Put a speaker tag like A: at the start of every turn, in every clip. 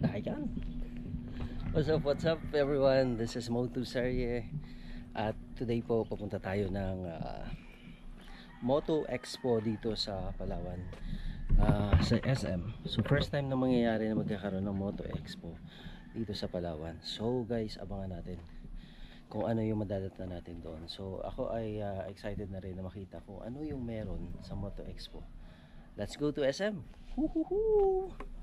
A: Ayan. What's up, what's up everyone? This is Motu Serye. At today po papunta tayo ng ah, Moto Expo dito sa Palawan. ah, sa SM. So first time na mangyayari na magkakaroon ng Moto Expo dito sa Palawan. So guys, abangan natin kung ano yung madadatna natin doon. So ako ay ah, excited na rin na makita kung ano yung meron sa Moto Expo. Let's go to SM. Woohoo!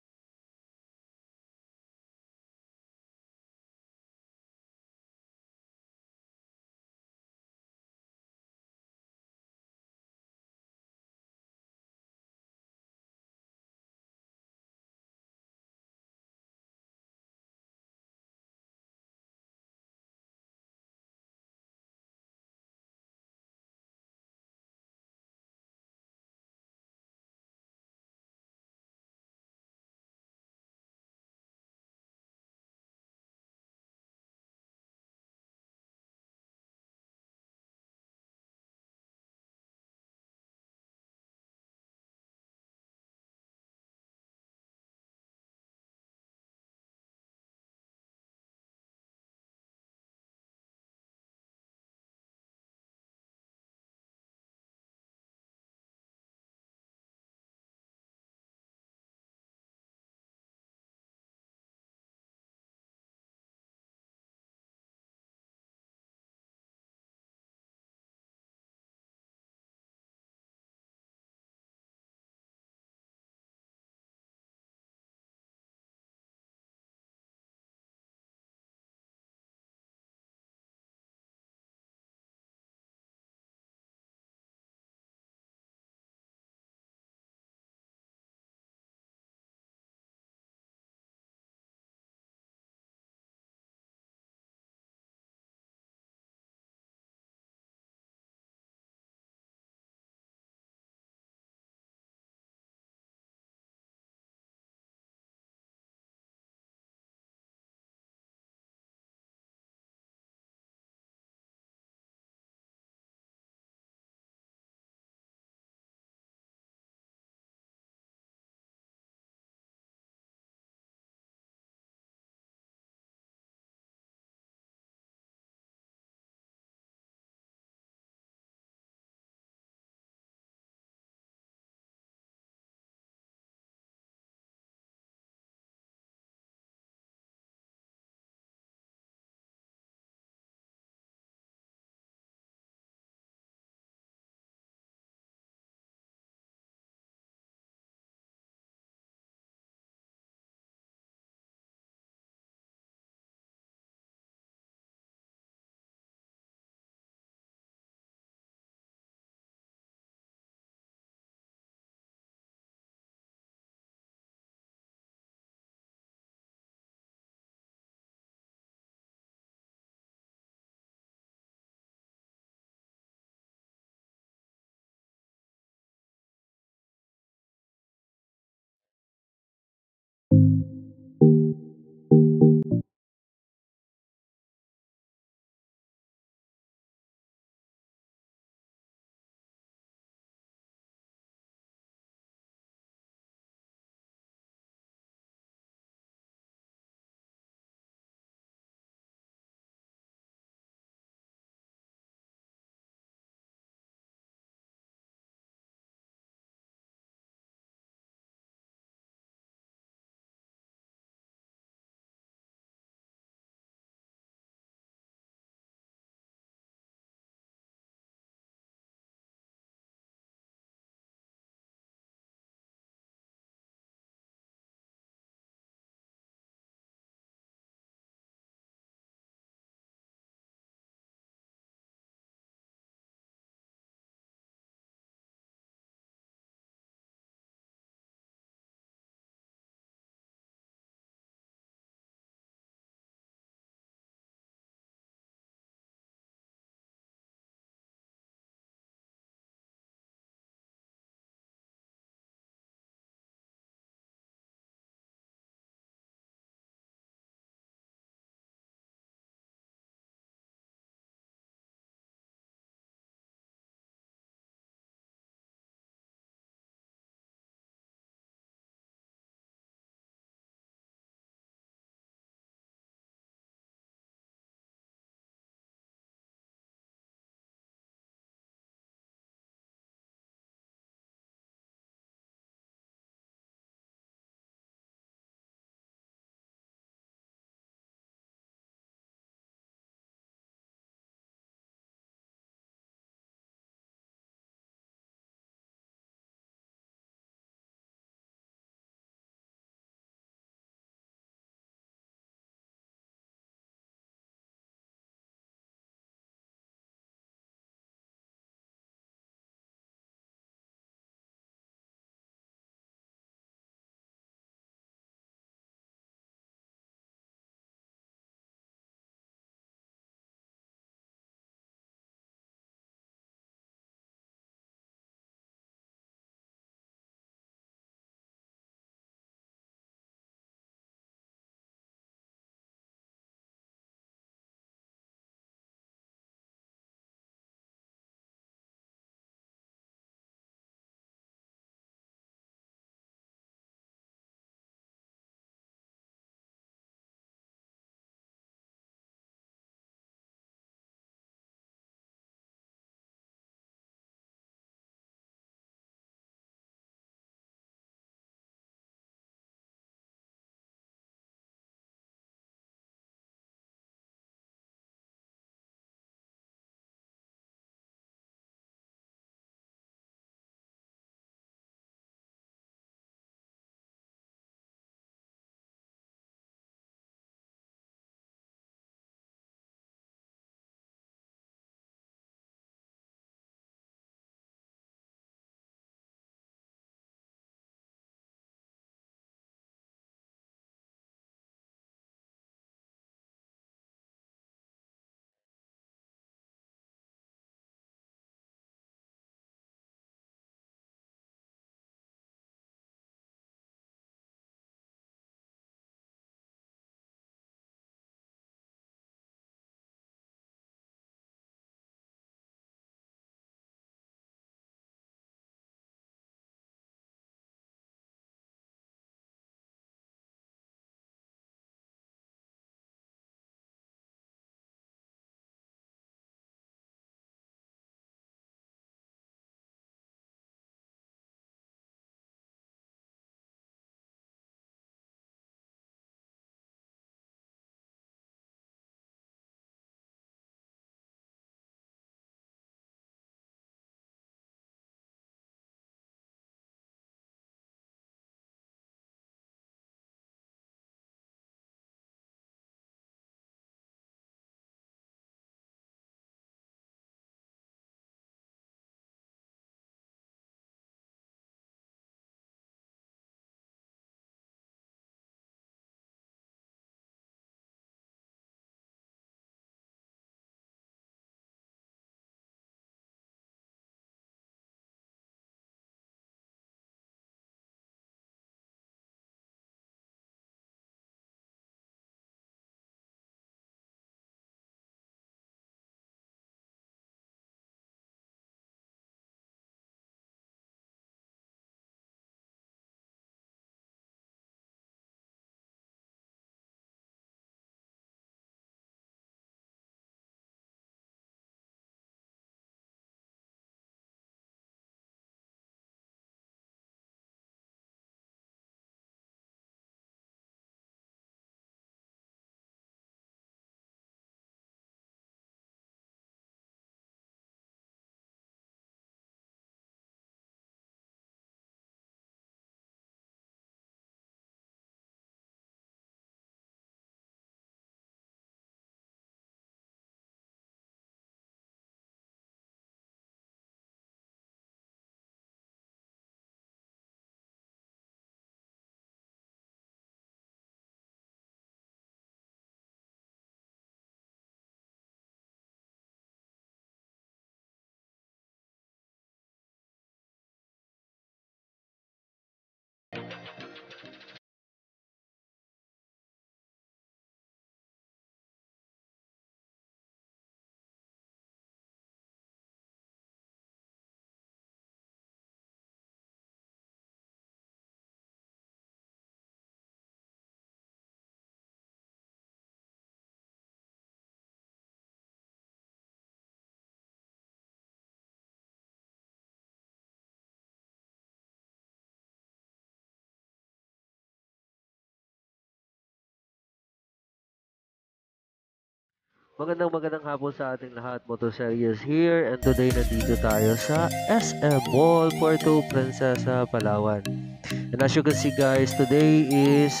B: Magandang magandang hapon sa ating lahat. Moto Series here and today nandito tayo sa SM Mall, Puerto Princesa, Palawan. And as you can see guys, today is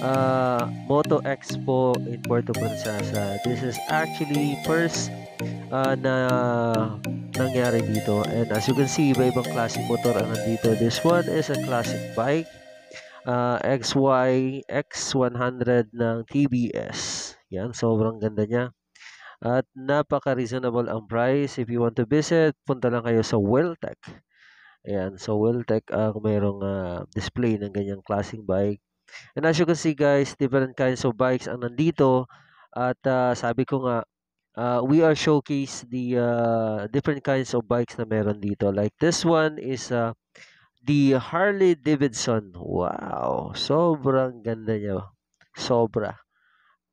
B: uh, Moto Expo in Puerto Princesa. This is actually first uh, na nangyari dito. And as you can see, iba-ibang klaseng motor ang nandito. This one is a classic bike. Uh, XY X100 ng TBS. Yan, sobrang ganda niya. At napaka-reasonable ang price. If you want to visit, punta lang kayo sa Welltech. Ayan, so Welltech ang mayroong uh, display ng ganyang klaseng bike. And as you can see guys, different kinds of bikes ang nandito. At uh, sabi ko nga, uh, we are showcase the uh, different kinds of bikes na meron dito. Like this one is uh, the Harley Davidson. Wow, sobrang ganda niya. Sobra.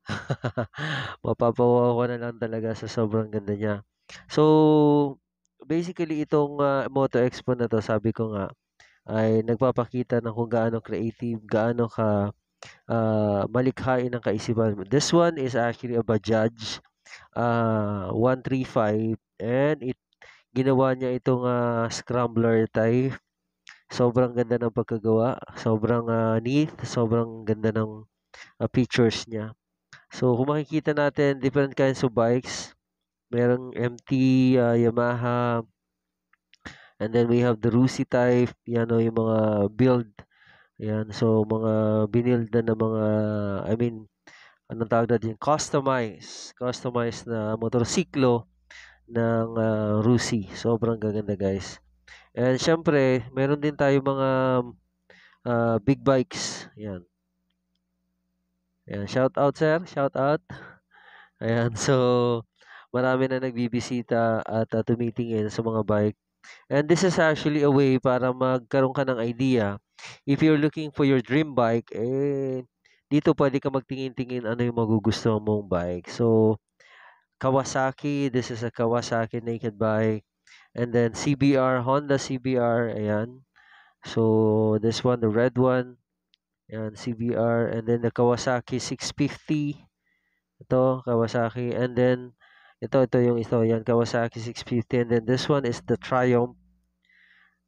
B: Mapapawawa ko na lang talaga sa sobrang ganda niya. So, basically itong uh, Moto Expo na to, sabi ko nga, ay nagpapakita ng kung gaano creative, gaano ka uh, malikhain ng kaisipan. This one is actually a Bajaj uh, 135 and it ginawa niya itong uh, scrambler type. Sobrang ganda ng pagkagawa, sobrang uh, neat, sobrang ganda ng uh, features niya. So, kung makikita natin, different kinds of bikes. Merong MT, uh, Yamaha, and then we have the Rusi type, yan o, yung mga build. Yan, so mga binilda na mga, I mean, anong tawag natin, customize, customize na motorsiklo ng uh, Rusi. Sobrang gaganda guys. And syempre, meron din tayo mga uh, big bikes. Yan. Ayan, shout out sir, shout out. Ayan, so marami na nagbibisita at uh, tumitingin sa mga bike. And this is actually a way para magkaroon ka ng idea. If you're looking for your dream bike, eh, dito pwede ka magtingin-tingin ano yung magugustuhan mong bike. So, Kawasaki, this is a Kawasaki naked bike. And then CBR, Honda CBR, ayan. So, this one, the red one, Yan, CBR. And then the Kawasaki 650. Ito, Kawasaki. And then, ito, ito yung ito. Yan, Kawasaki 650. And then this one is the Triumph.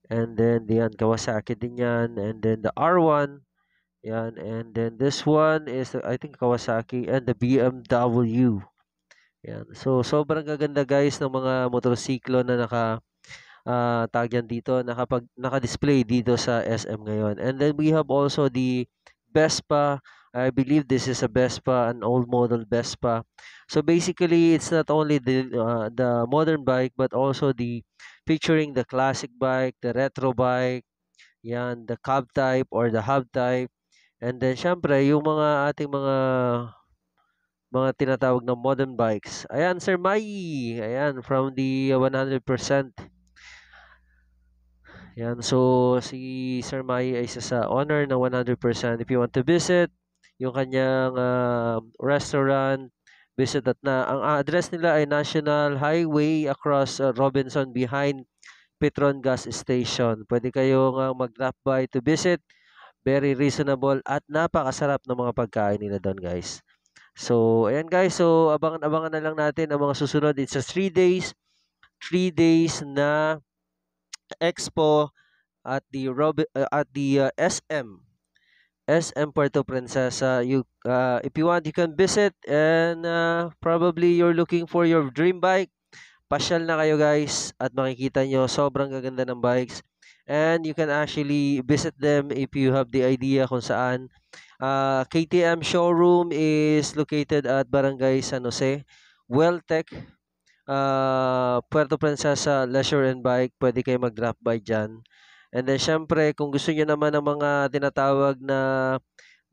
B: And then, yan, Kawasaki din yan. And then the R1. Yan. And then this one is, I think, Kawasaki. And the BMW. Yan. So, sobrang gaganda guys ng mga motorsiklo na naka uh, tag yan dito nakapag naka-display dito sa SM ngayon. And then we have also the Vespa. I believe this is a Vespa, an old model Vespa. So basically, it's not only the uh, the modern bike but also the featuring the classic bike, the retro bike, yan, the cab type or the hub type. And then syempre, yung mga ating mga mga tinatawag na modern bikes. Ayan, Sir Mai. Ayan, from the 100% yan. So, si Sir Mai ay isa sa honor na 100%. If you want to visit, yung kanyang uh, restaurant, visit at na. Ang address nila ay National Highway across uh, Robinson behind Petron Gas Station. Pwede kayong uh, mag-drop by to visit. Very reasonable at napakasarap ng mga pagkain nila doon, guys. So, ayan guys. So, abangan-abangan na lang natin ang mga susunod. It's a 3 days. 3 days na Expo at the Rob- uh, at the uh, SM SM Puerto Princesa. You uh, if you want you can visit and uh, probably you're looking for your dream bike. Pasyal na kayo guys at makikita nyo sobrang gaganda ng bikes. And you can actually visit them if you have the idea kung saan. Uh, KTM showroom is located at Barangay San Jose. Welltech uh, Puerto Princesa Leisure and Bike, pwede kayo mag-drop by dyan. And then, syempre, kung gusto niyo naman ng mga tinatawag na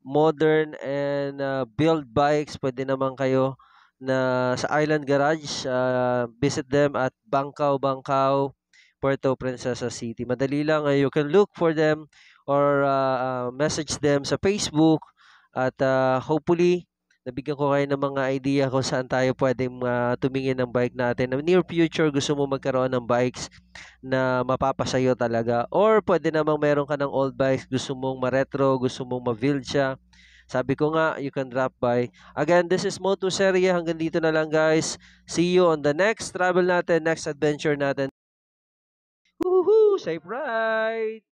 B: modern and uh, build bikes, pwede naman kayo na sa Island Garage, uh, visit them at Bangkao, Bangkao, Puerto Princesa City. Madali lang, uh, you can look for them or uh, uh, message them sa Facebook at uh, hopefully nabigyan ko kayo ng mga idea kung saan tayo pwedeng uh, tumingin ng bike natin. Na near future, gusto mo magkaroon ng bikes na mapapasayo talaga. Or pwede namang meron ka ng old bikes, gusto mong ma-retro, gusto mong ma-build siya. Sabi ko nga, you can drop by. Again, this is Moto Serie. Hanggang dito na lang guys. See you on the next travel natin, next adventure natin. Woohoo! Safe ride!